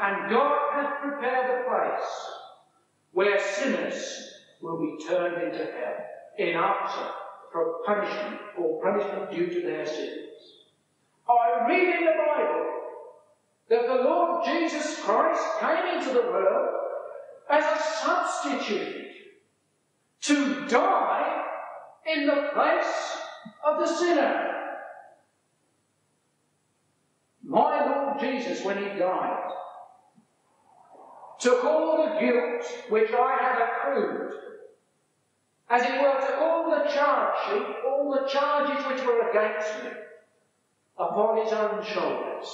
and God hath prepared a place where sinners will be turned into hell in answer for punishment or punishment due to their sins. I read in the Bible that the Lord Jesus Christ came into the world as a substitute to die in the place of the sinner. My Lord Jesus, when he died, took all the guilt which I had accrued, as it were, took all the charge sheet, all the charges which were against me, upon his own shoulders.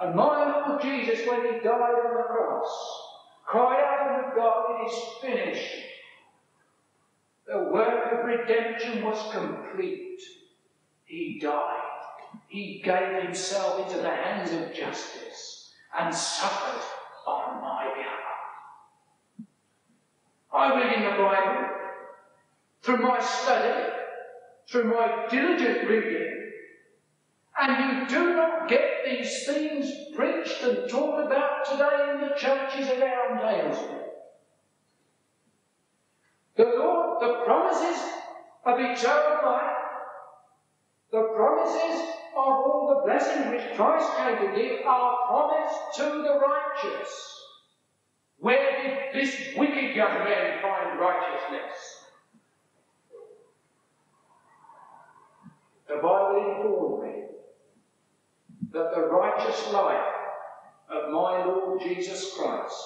And my Lord Jesus, when he died on the cross, cried out unto God, It is finished. The work of redemption was complete. He died. He gave himself into the hands of justice and suffered I read in the Bible, through my study, through my diligent reading, and you do not get these things preached and taught about today in the churches around Aylesbury. The Lord, the promises of eternal life, the promises of all the blessings which Christ came to give are promised to the righteous. Where did this wicked young man find righteousness? The Bible informed me that the righteous life of my Lord Jesus Christ,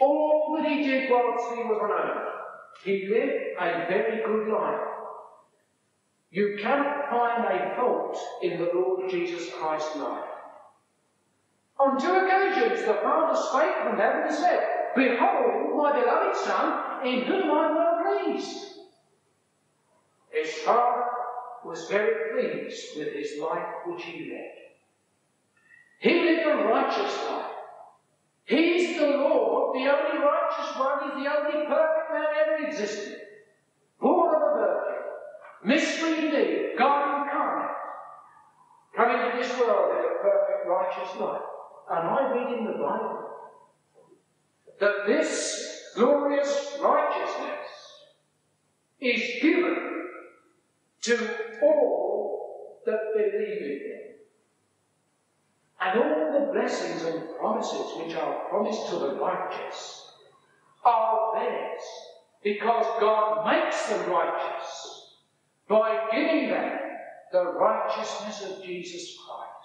all that he did whilst he was on earth, he lived a very good life. You cannot find a fault in the Lord Jesus Christ's life. On two occasions the Father spake from heaven and said, Behold my beloved Son, in whom I am well pleased. His Father was very pleased with his life which he led. He lived a righteous life. He's the Lord, the only righteous one, he's the only perfect man ever existed. Born of a virgin. Mystery indeed, God incarnate. Come into this world with a perfect righteous life. And I read in the Bible that this glorious righteousness is given to all that believe in him. And all the blessings and promises which are promised to the righteous are theirs because God makes them righteous by giving them the righteousness of Jesus Christ.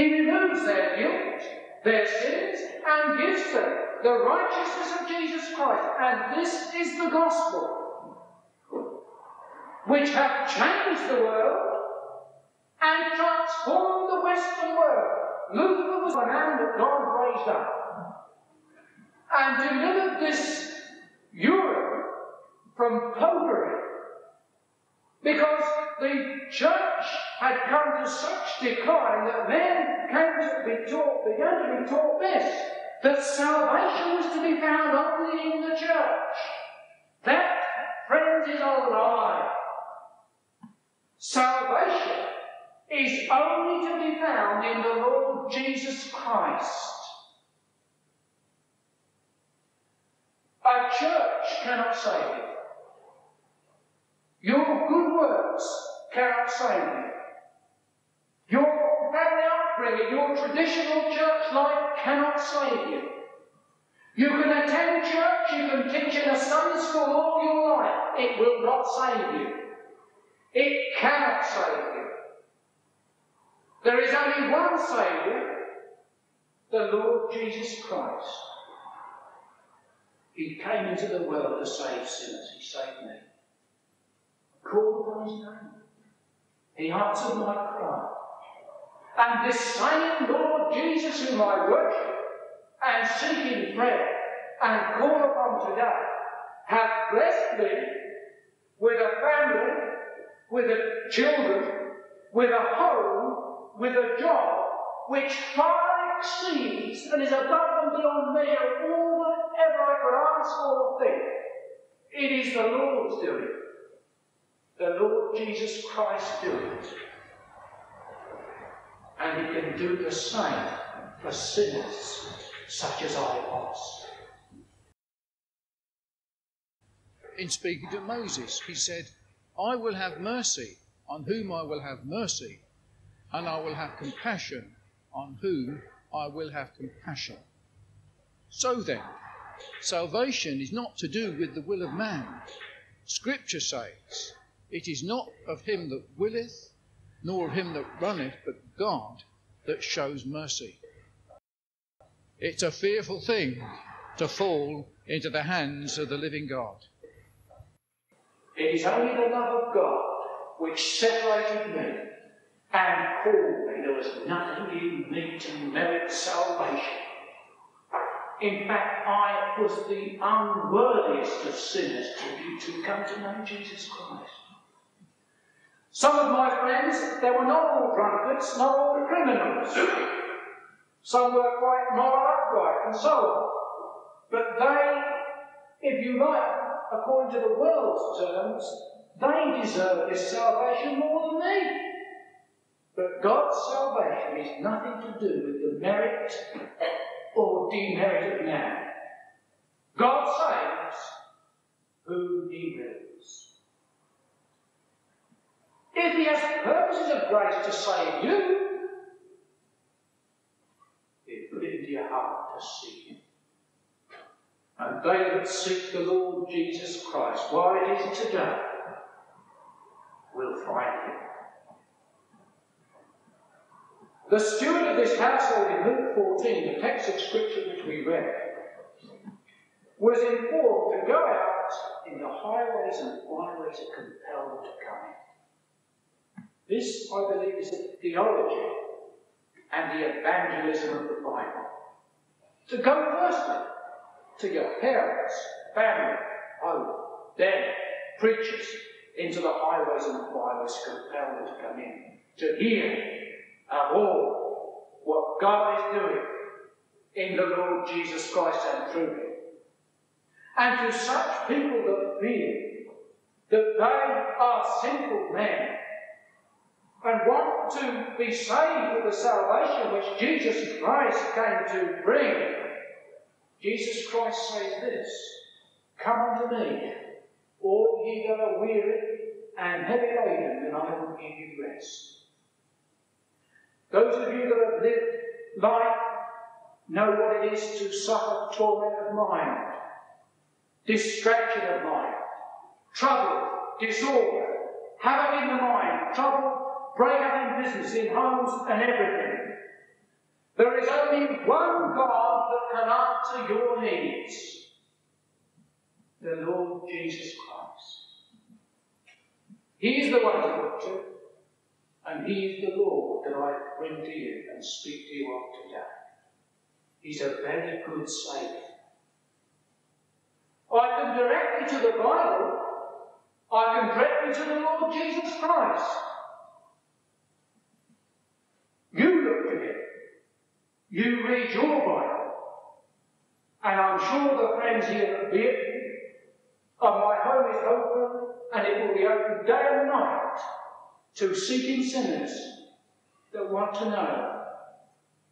He removes their guilt, their sins, and gives them the righteousness of Jesus Christ. And this is the gospel, which hath changed the world and transformed the Western world. Luther was a man that God raised up and delivered this Europe from popery because the church had come to such decline that men came to be taught, began to be taught this, that salvation was to be found only in the church. That, friends, is a lie. Salvation is only to be found in the Lord Jesus Christ. A church cannot save you. Your good works cannot save you. Your traditional church life cannot save you. You can attend church, you can teach in a Sunday school all your life. It will not save you. It cannot save you. There is only one Saviour, the Lord Jesus Christ. He came into the world to save sinners. He saved me. I called upon his name. He answered my cry. And this same Lord Jesus whom I worship and seek in prayer and call upon today hath blessed me with a family, with a children, with a home, with a job which far exceeds and is above and beyond measure all that ever I could ask or think. It is the Lord's doing. The Lord Jesus Christ doing it. And He can do the same for sinners such as I was. In speaking to Moses, he said, I will have mercy on whom I will have mercy, and I will have compassion on whom I will have compassion. So then, salvation is not to do with the will of man. Scripture says, It is not of him that willeth, nor of him that runneth, but God that shows mercy. It's a fearful thing to fall into the hands of the living God. It is only the love of God which separated me and called me. There was nothing in me to merit salvation. In fact, I was the unworthiest of sinners to, to come to know Jesus Christ. Some of my friends, they were not all drunkards, not all criminals. Some were quite moral upright and so on. But they, if you like, according to the world's terms, they deserve this salvation more than me. But God's salvation is nothing to do with the merit or demerit of man. God saves whom he wills. If he has purposes of grace to save you, it into your heart to seek him. And they that seek the Lord Jesus Christ, while it is today, will find him. The steward of this household in Luke 14, the text of scripture which we read, was informed to go out in the highways and byways to compel them to come in. This, I believe, is the theology and the evangelism of the Bible. To go firstly to your parents, family, home, then preachers into the highways and byways compel them to come in, to hear of all what God is doing in the Lord Jesus Christ and through him. And to such people that feel that they are sinful men and want to be saved with the salvation which Jesus Christ came to bring, Jesus Christ says this Come unto me, all ye that are weary and heavy laden, and I will give you rest. Those of you that have lived life know what it is to suffer torment of mind, distraction of mind, trouble, disorder, havoc in the mind, trouble, break up in business, in homes, and everything. There is only one God that can answer your needs the Lord Jesus Christ. He is the one to look to. And he is the Lord that I bring to you and speak to you of today. He's a very good Saviour. I can direct you to the Bible. I can direct you to the Lord Jesus Christ. You look to Him. You read your Bible. And I'm sure the friends here at Bierton, of my home is open, and it will be open day and night to seeking sinners that want to know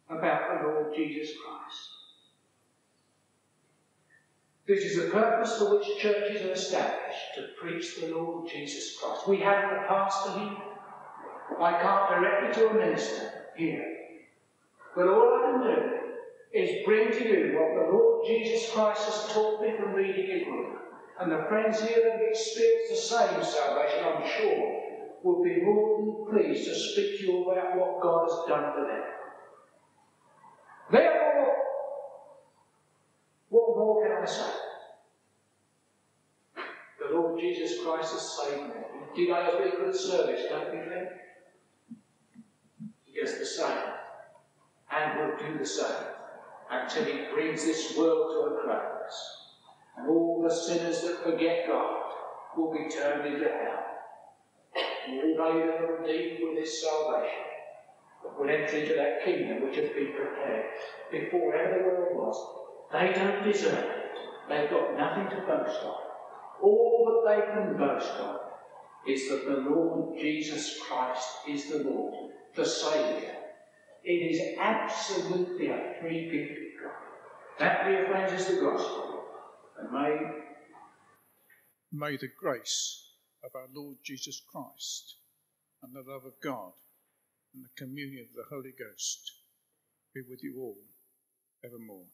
about the Lord Jesus Christ. This is the purpose for which churches are established to preach the Lord Jesus Christ. We have a pastor here. I can't direct you to a minister here. But all I can do is bring to you what the Lord Jesus Christ has taught me from reading His Word. And the friends here that have experienced the same salvation, I'm sure, will be more than pleased to speak to you about what God has done for them. Therefore, what more can I say? The Lord Jesus Christ has saved me. Did I have a good service, don't you think? Does the same and will do the same until he brings this world to a close. And all the sinners that forget God will be turned into hell they that are redeemed with this salvation but will enter into that kingdom which has been prepared before ever the world was. They don't deserve it. They've got nothing to boast of. All that they can boast of is that the Lord Jesus Christ is the Lord, the Saviour, It is absolutely a free gift of God. That, dear friends, is the gospel. And may, may the grace of our Lord Jesus Christ and the love of God and the communion of the Holy Ghost be with you all evermore.